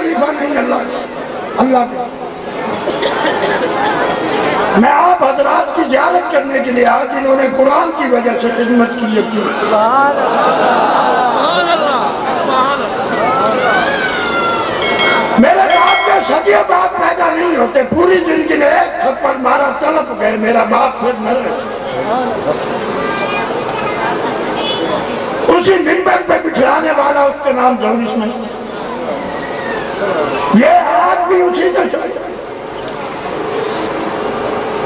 خلیفہ نہیں اللہ اللہ کا میں آپ حضرات کی زیارت کرنے کے لیے آج انہوں نے قرآن کی وجہ سے خدمت کی یقین میرے باپ کے صدیوں باپ پیدا نہیں ہوتے، پوری زندگی نے ایک تھپڑ مارا تلپ گئے، میرا باپ پھر نہ رہے اسی ممبر پہ بٹھلانے والا اس کے نام جون اسماعیل یہ ہاتھ بھی اسی کا چلتا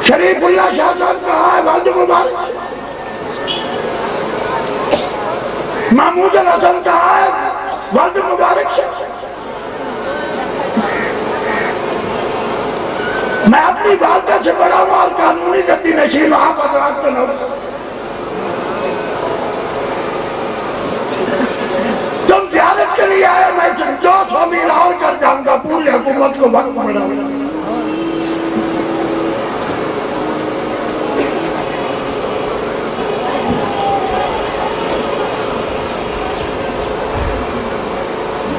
شریف اللہ شاہ صاحب کہا ہے والد مبارک۔ محمود الحسن کہا ہے والد مبارک۔ سے میں اپنی والدہ سے بڑا ہوں اور قانونی گدی نشین ہوں آپ حضرات پہ نہ تم زیارت کے لیے آئے میں دو سو میل اور کر جاؤں گا کو وقت بڑھا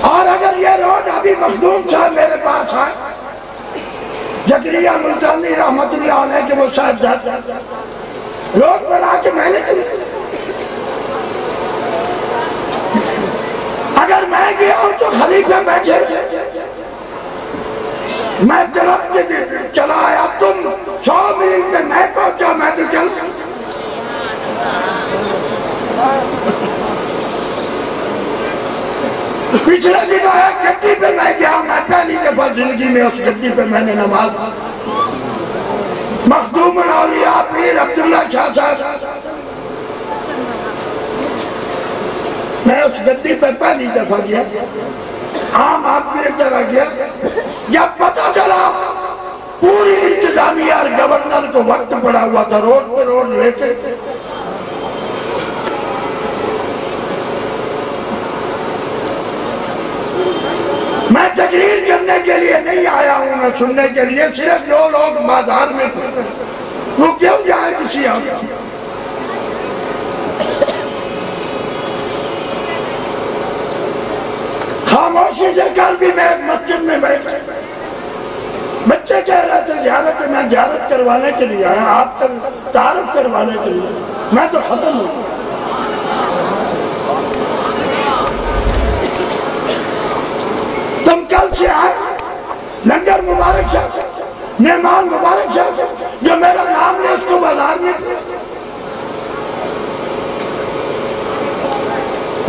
اور اگر یہ روڈ ابھی مخدوم صاحب میرے پاس ہے زکریہ ملتانی رحمت اللہ علیہ کے وہ صاحب جاتا روڈ پر آ کے میں نے اگر میں گیا ہوں تو خلیفہ بیٹھے۔ میں طرف کے چلا آیا، تم سو میل پہ میں پہنچا میں تو چل؟ پچھلے دن آیا، گدی پہ میں گیا، میں پہلی دفعہ زندگی میں اس گدی پہ میں نے نماز مخدوم الاولیاء پیر عبداللہ شاہ صاحب، میں اس گدی پہ پہلی دفعہ گیا، عام آدمی ایک طرح گیا۔ جب پتا چلا پوری انتظامیہ اور گورنر کو وقت پڑا ہوا تھا روڈ پہ روڈ لے کے۔ میں تقریر کرنے کے لیے نہیں آیا ہوں، میں سننے کے لیے صرف جو لوگ بازار میں پھر رہے ہیں وہ کیوں جائے کسی آگا خاموشی سے کل بھی میں ایک مسجد میں بیٹھ بچے کہہ رہے تھے زیارت میں زیارت کروانے کے لیے آیا، آپ کا تعارف کروانے کے لیے، میں تو ختم ہوں۔ تم کل سے آئے، لنگر مبارک شاہ مہمان مبارک شاہ جو میرا نام لے اس کو بازار میں۔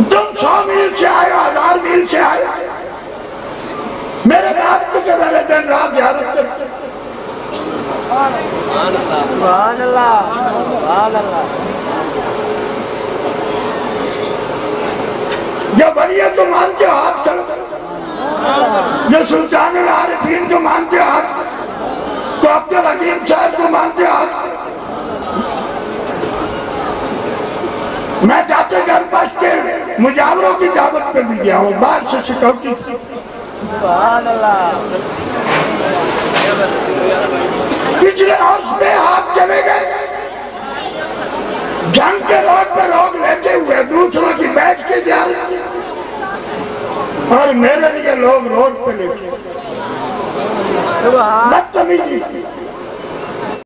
تم سو میل سے آئے، ہزار میل سے آئے۔ میرے باپ کو کہ میرے دن رات زیارت کرتے۔ سبحان اللہ سبحان اللہ جو ولی تو مانتے ہو ہاتھ کرو جو سلطان العارفین کو مانتے ہو ہاتھ کو عبد الحکیم صاحب کو مانتے ہو ہاتھ میں جاتے گھر پاس کے مجاوروں کی دعوت پہ بھی گیا ہوں بعد سے سکوٹی تھی سبحان اللہ پچھلے ہاؤس میں ہاتھ چلے گئے۔ جنگ کے روڈ پہ لوگ لیتے ہوئے دوسروں کی بیٹھ کے جا رہے اور میرے لیے لوگ روڈ پہ لیتے بدتمیزی۔